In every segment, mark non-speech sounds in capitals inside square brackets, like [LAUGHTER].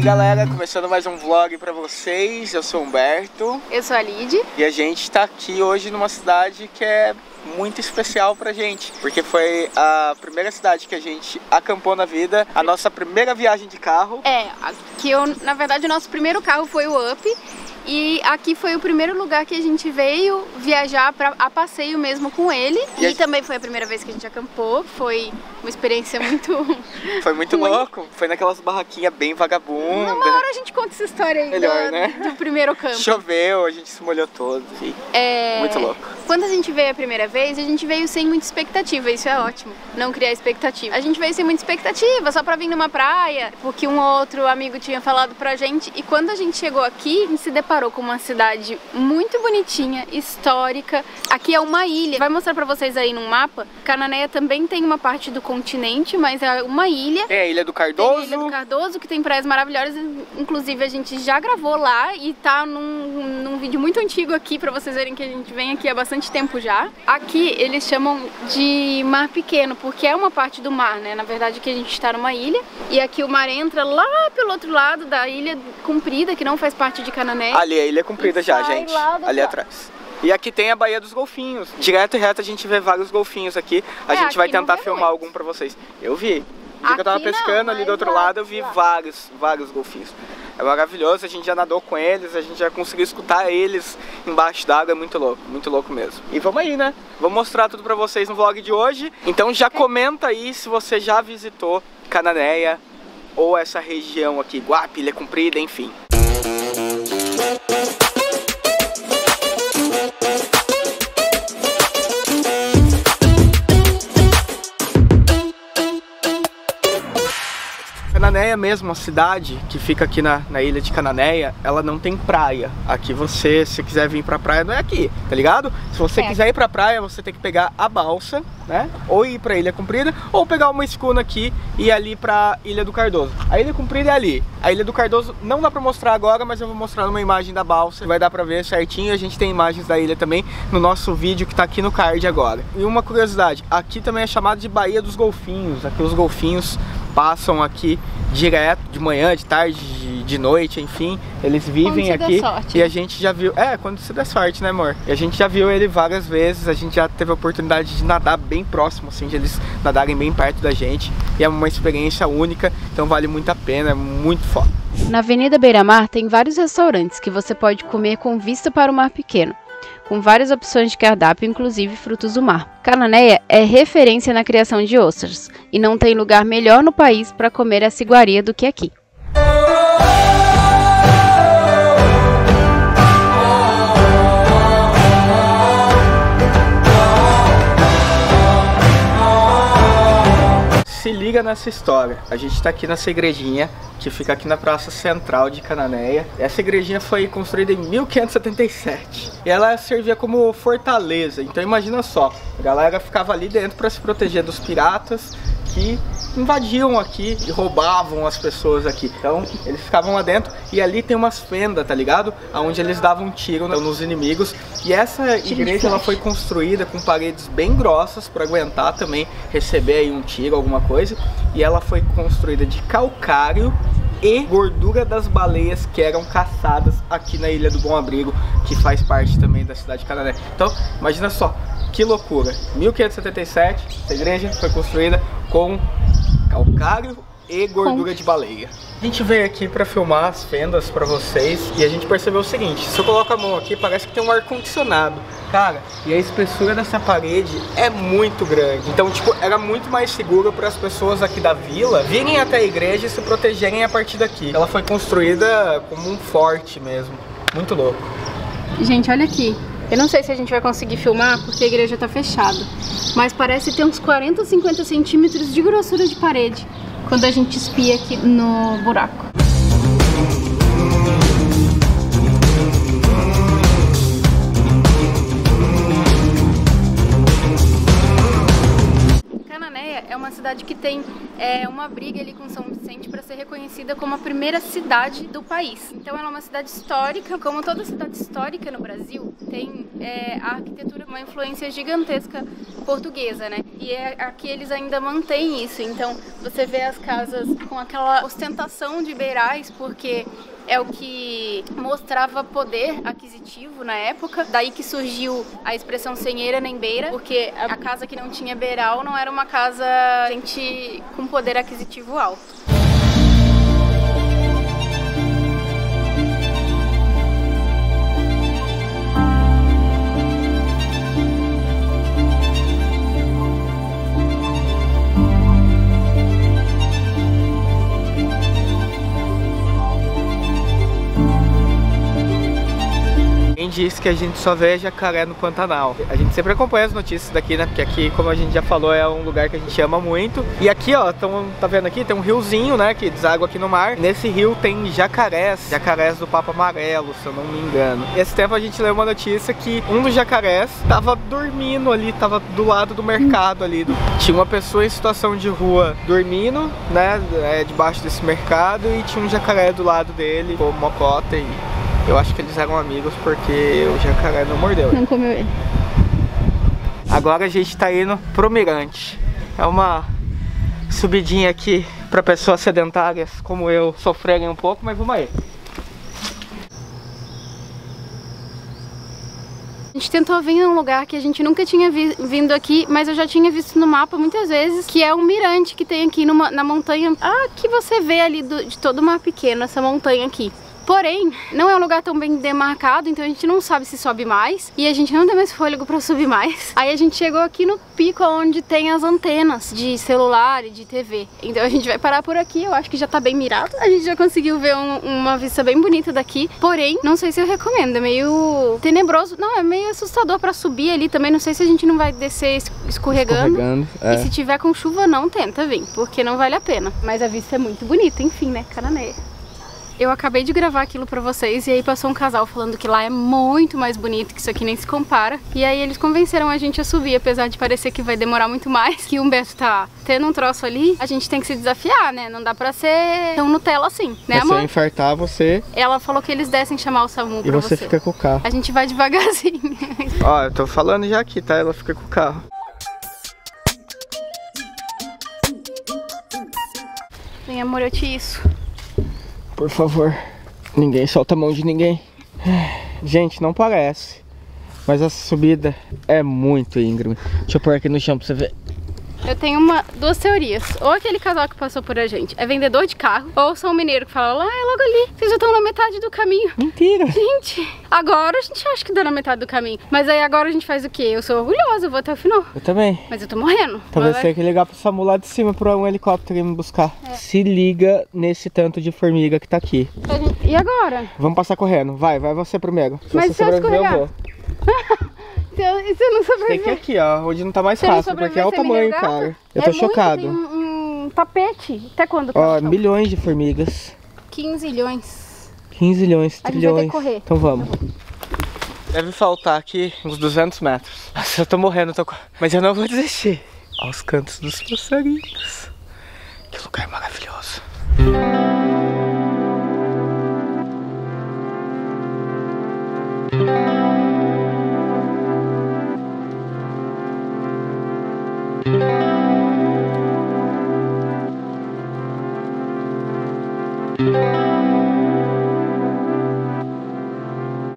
E aí galera, começando mais um vlog pra vocês, eu sou o Humberto Eu sou a Lid. e a gente tá aqui hoje numa cidade que é muito especial pra gente, porque foi a primeira cidade que a gente acampou na vida, a nossa primeira viagem de carro. É, que eu, na verdade, o nosso primeiro carro foi o Up. E aqui foi o primeiro lugar que a gente veio viajar pra, a passeio mesmo com ele. E E, também foi a primeira vez que a gente acampou. Foi uma experiência muito. [LAUGHS] Foi muito Ruim. louco, foi naquelas barraquinhas bem vagabundas. Uma hora a gente conta essa história aí Melhor, do, né? do primeiro campo. Choveu, a gente se molhou todo, É, muito louco. Quando a gente veio a primeira vez, a gente veio sem muita expectativa, isso é ótimo, não criar expectativa. A gente veio sem muita expectativa, só pra vir numa praia, porque um outro amigo tinha falado pra gente. E quando a gente chegou aqui, a gente se deparou com uma cidade muito bonitinha, histórica. Aqui é uma ilha. Vai mostrar pra vocês aí no mapa. Cananéia também tem uma parte do continente, mas é uma ilha. Tem a Ilha do Tem a Cardoso, Ilha do Cardoso, que tem praias maravilhosas. Inclusive, a gente já gravou lá e tá num, num vídeo muito antigo aqui, pra vocês verem que a gente vem aqui há bastante tempo já. Aqui, eles chamam de mar pequeno, porque é uma parte do mar, né? Na verdade, que a gente tá numa ilha. E aqui o mar entra lá pelo outro lado da ilha comprida, que não faz parte de Canané. ali a ilha é comprida já, gente, ali atrás. E aqui tem a Baía dos Golfinhos. Direto e reto a gente vê vários golfinhos aqui. A É, gente vai aqui não tentar filmar muito. algum pra vocês. Eu vi. O dia que eu tava Aqui não, pescando ali do outro lado, eu vi lá. vários, vários golfinhos. É maravilhoso, a gente já nadou com eles, a gente já conseguiu escutar eles embaixo d'água, é muito louco, muito louco mesmo. E vamos aí, né? Vou mostrar tudo pra vocês no vlog de hoje. Então já comenta aí se você já visitou Cananéia ou essa região aqui, Guape, Ilha Comprida, enfim. Cananéia mesmo, a cidade que fica aqui na, na ilha de Cananéia, ela não tem praia. Aqui você, se quiser vir pra praia, não é aqui, tá ligado? Se você É. quiser ir pra praia, você tem que pegar a balsa, né? Ou ir pra Ilha Comprida, ou pegar uma escuna aqui e ir ali pra Ilha do Cardoso. A Ilha Comprida é ali. A Ilha do Cardoso não dá pra mostrar agora, mas eu vou mostrar uma imagem da balsa. Vai dar pra ver certinho. A gente tem imagens da ilha também no nosso vídeo que tá aqui no card agora. E uma curiosidade, aqui também é chamado de Baía dos Golfinhos. Aqui os golfinhos passam aqui direto, de manhã, de tarde, de, noite, enfim. Eles vivem aqui sorte. e a gente já viu. É, quando se der sorte, né, amor? E a gente já viu ele várias vezes. A gente já teve a oportunidade de nadar bem próximo, assim, de eles nadarem bem perto da gente. E é uma experiência única, então vale muito a pena, é muito foda. Na Avenida Beira Mar tem vários restaurantes que você pode comer com vista para o mar pequeno, com várias opções de cardápio, inclusive frutos do mar. Cananéia é referência na criação de ostras e não tem lugar melhor no país para comer essa iguaria do que aqui. Se liga nessa história. A gente tá aqui nessa igrejinha que fica aqui na Praça Central de Cananéia. Essa igrejinha foi construída em 1577 e ela servia como fortaleza. Então imagina só, a galera ficava ali dentro para se proteger dos piratas que invadiam aqui e roubavam as pessoas aqui. Então eles ficavam lá dentro e ali tem umas fendas, tá ligado? Onde eles davam um tiro nos inimigos. E essa igreja ela foi construída com paredes bem grossas para aguentar também receber aí um tiro, alguma coisa. E ela foi construída de calcário e gordura das baleias que eram caçadas aqui na Ilha do Bom Abrigo, que faz parte também da cidade de Canané. Então, imagina só, que loucura. 1577, essa igreja foi construída com calcário e gordura de baleia. A gente veio aqui para filmar as fendas para vocês e a gente percebeu o seguinte, se eu coloco a mão aqui, parece que tem um ar condicionado. Cara, e a espessura dessa parede é muito grande. Então, tipo, era muito mais seguro para as pessoas aqui da vila virem até a igreja e se protegerem a partir daqui. Ela foi construída como um forte mesmo. Muito louco. Gente, olha aqui. Eu não sei se a gente vai conseguir filmar porque a igreja tá fechada. Mas parece ter uns 40 ou 50 centímetros de grossura de parede quando a gente espia aqui no buraco. Que tem é uma briga ali com São Vicente para ser reconhecida como a primeira cidade do país. Então ela é uma cidade histórica, como toda cidade histórica no Brasil, tem é, a arquitetura uma influência gigantesca portuguesa, né? E é, aqui eles ainda mantêm isso. Então você vê as casas com aquela ostentação de beirais, porque é o que mostrava poder aquisitivo na época. Daí que surgiu a expressão senheira nem beira, porque a casa que não tinha beiral não era uma casa gente com poder aquisitivo alto. Disse que a gente só vê jacaré no Pantanal. A gente sempre acompanha as notícias daqui, né? Porque aqui, como a gente já falou, é um lugar que a gente ama muito. E aqui, ó, tão, tá vendo aqui? Tem um riozinho, né? Que deságua aqui no mar. Nesse rio tem jacarés, jacarés do Papa Amarelo, se eu não me engano. Esse tempo a gente leu uma notícia que um dos jacarés tava dormindo ali, tava do lado do mercado ali. Tinha uma pessoa em situação de rua dormindo, né? É, debaixo desse mercado e tinha um jacaré do lado dele, com mocota e eu acho que eles eram amigos porque o jacaré não mordeu. Não comeu ele. Agora a gente tá indo pro Mirante. É uma subidinha aqui para pessoas sedentárias como eu sofrerem um pouco, mas vamos aí. A gente tentou vir num lugar que a gente nunca tinha vi vindo aqui, mas eu já tinha visto no mapa muitas vezes, que é um mirante que tem aqui numa, na montanha. Ah, que você vê ali do, de todo o mar pequeno, essa montanha aqui. Porém, não é um lugar tão bem demarcado, então a gente não sabe se sobe mais e a gente não tem mais fôlego para subir mais. [LAUGHS] Aí a gente chegou aqui no pico onde tem as antenas de celular e de TV. Então a gente vai parar por aqui, eu acho que já tá bem mirado. A gente já conseguiu ver um, uma vista bem bonita daqui, porém, não sei se eu recomendo, é meio tenebroso. Não, é meio assustador para subir ali também, não sei se a gente não vai descer escorregando. escorregando é. E se tiver com chuva, não tenta vir, porque não vale a pena. Mas a vista é muito bonita, enfim, né? Cananeia. Eu acabei de gravar aquilo pra vocês e aí passou um casal falando que lá é muito mais bonito, que isso aqui nem se compara. E aí eles convenceram a gente a subir, apesar de parecer que vai demorar muito mais, que o Humberto tá tendo um troço ali, a gente tem que se desafiar, né? Não dá pra ser tão Nutella assim, né amor? Se infartar, você... Ela falou que eles descem chamar o SAMU e pra você. E você fica com o carro. A gente vai devagarzinho. [LAUGHS] Ó, eu tô falando já aqui, tá? Ela fica com o carro. Vem, amor, eu te isso. Por favor, ninguém solta a mão de ninguém. Gente, não parece. Mas a subida é muito íngreme. Deixa eu pôr aqui no chão pra você ver. Eu tenho uma, duas teorias. Ou aquele casal que passou por a gente é vendedor de carro, ou são mineiro que fala, lá é logo ali, vocês já estão na metade do caminho. Mentira! [LAUGHS] Gente, agora a gente acha que dá na metade do caminho. Mas aí agora a gente faz o quê? Eu sou orgulhosa, eu vou até o final. Eu também. Mas eu tô morrendo. Talvez tenha que ligar pro SAMU lá de cima pra um helicóptero ir me buscar. É. Se liga nesse tanto de formiga que tá aqui. E agora? Vamos passar correndo. Vai, vai você primeiro. Se Mas você se eu eu vou. Então, e você não sobrevive? Tem que aqui, ó. Hoje não tá mais fácil, porque é o tamanho, cara. Eu tô é chocado. Muito, um, um, tapete. Até quando? Ó, milhões de formigas. 15 milhões. 15 milhões, trilhões. Então vamos. Deve faltar aqui uns 200 metros. Nossa, eu tô morrendo, tô... mas eu não vou desistir. Aos cantos dos passarinhos. Que lugar maravilhoso.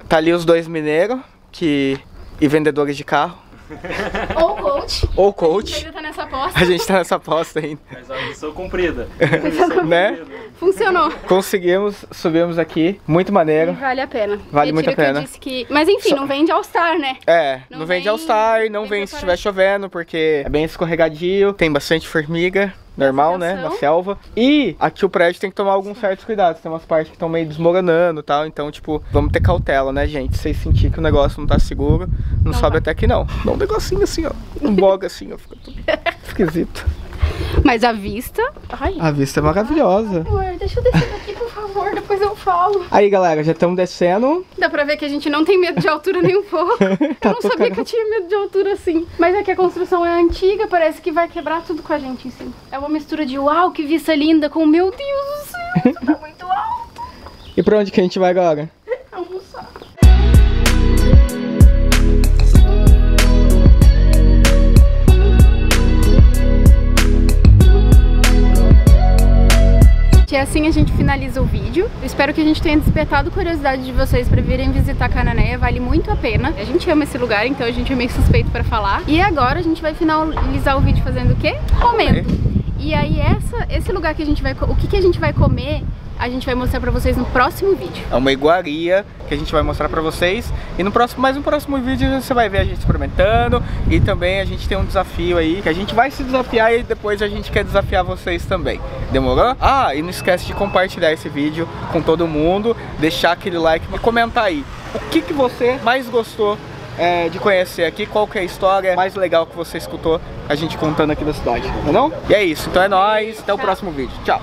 Tá ali os dois mineiros que... e vendedores de carro. [LAUGHS] Ou coach. Ou coach. A gente ainda tá nessa aposta. A gente tá nessa aposta ainda. [LAUGHS] Mas a [LAUGHS] missão cumprida. né? Funcionou. Conseguimos, subimos aqui. Muito maneiro. E vale a pena. Vale muito a pena. Que... Mas enfim, Só... não vende All Star, né? É, não, não vende All Star, não vem se estiver chovendo, porque é bem escorregadio, tem bastante formiga normal, né? Na selva. E aqui o prédio tem que tomar alguns certos cuidados. Tem umas partes que estão meio desmoronando e tal. Então, tipo, vamos ter cautela, né, gente? Se vocês sentir que o negócio não tá seguro, não, não sobe até aqui não. Dá um negocinho assim, ó. Um [LAUGHS] boga assim, ó. Fica tudo esquisito. Mas a vista. Ai. A vista é maravilhosa. Amor, deixa eu descer daqui, favor. depois eu falo. Aí, galera, já estamos descendo. Dá pra ver que a gente não tem medo de altura nem um [LAUGHS] pouco. Tá eu não sabia que eu tinha medo de altura assim. Mas é que a construção é antiga, parece que vai quebrar tudo com a gente em cima. É uma mistura de uau, que vista linda, com meu Deus do céu, tá muito alto. E pra onde que a gente vai agora? E assim a gente finaliza o vídeo. Eu espero que a gente tenha despertado curiosidade de vocês para virem visitar Cananéia, vale muito a pena. A gente ama esse lugar, então a gente é meio suspeito para falar. E agora a gente vai finalizar o vídeo fazendo o quê? Comendo. E aí essa, esse lugar que a gente vai, o que que a gente vai comer a gente vai mostrar pra vocês no próximo vídeo. É uma iguaria que a gente vai mostrar pra vocês. E no próximo, mais um próximo vídeo você vai ver a gente experimentando. E também a gente tem um desafio aí Que a gente vai se desafiar e depois a gente quer desafiar vocês também. Demorou? Ah, e não esquece de compartilhar esse vídeo com todo mundo. Deixar aquele like e comentar aí. O que, que você mais gostou é, de conhecer aqui? Qual que é a história mais legal que você escutou a gente contando aqui da cidade, é não? E é isso, então é nóis, até o próximo vídeo, tchau!